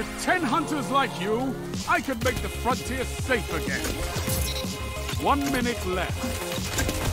With ten hunters like you, I could make the frontier safe again. One minute left.